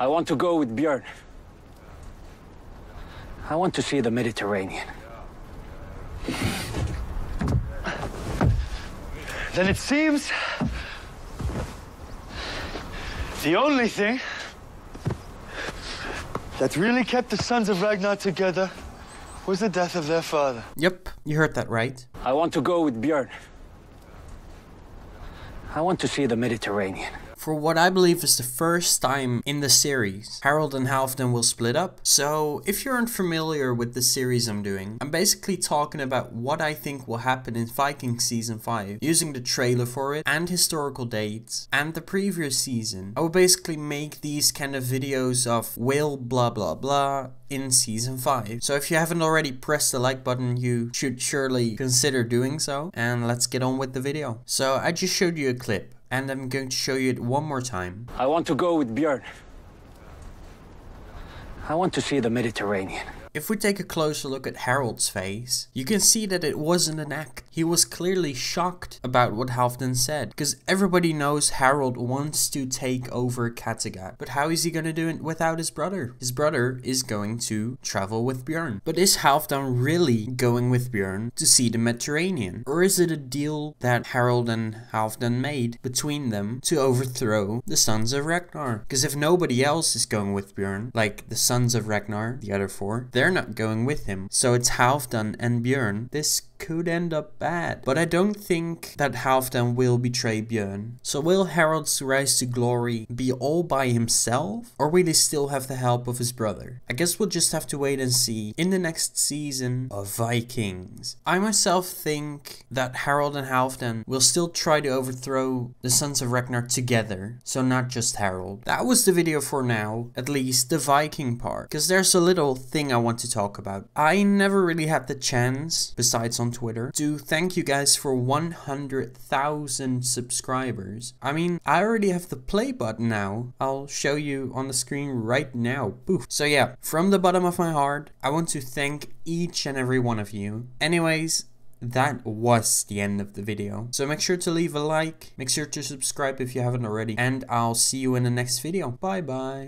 I want to go with Björn. I want to see the Mediterranean. Then it seems the only thing that really kept the sons of Ragnar together was the death of their father. Yep, you heard that right. I want to go with Björn. I want to see the Mediterranean. For what I believe is the first time in the series, Harald and Halfdan will split up. So if you're unfamiliar with the series I'm doing, I'm basically talking about what I think will happen in Viking Season 5, using the trailer for it and historical dates and the previous season. I will basically make these kind of videos of will blah blah blah in season 5. So if you haven't already pressed the like button, you should surely consider doing so. And let's get on with the video. So I just showed you a clip and I'm going to show you it one more time. I want to go with Björn. I want to see the Mediterranean. If we take a closer look at Harald's face, you can see that it wasn't an act. He was clearly shocked about what Halfdan said, because everybody knows Harald wants to take over Kattegat. But how is he going to do it without his brother? His brother is going to travel with Björn. But is Halfdan really going with Björn to see the Mediterranean? Or is it a deal that Harald and Halfdan made between them to overthrow the Sons of Ragnar? Because if nobody else is going with Björn, like the Sons of Ragnar, the other four, they're not going with him. So it's Halfdan and Björn. This could end up bad. But I don't think that Halfdan will betray Björn. So will Harald's rise to glory be all by himself? Or will he still have the help of his brother? I guess we'll just have to wait and see in the next season of Vikings. I myself think that Harald and Halfdan will still try to overthrow the Sons of Ragnar together. So not just Harald. That was the video for now. At least the Viking part. Because there's a little thing I want to talk about. I never really had the chance, besides on Twitter, to thank you guys for 100,000 subscribers. I mean, I already have the play button now. I'll show you on the screen right now. Boof. So yeah, from the bottom of my heart, I want to thank each and every one of you. Anyways, that was the end of the video. So make sure to leave a like, make sure to subscribe if you haven't already, and I'll see you in the next video. Bye bye.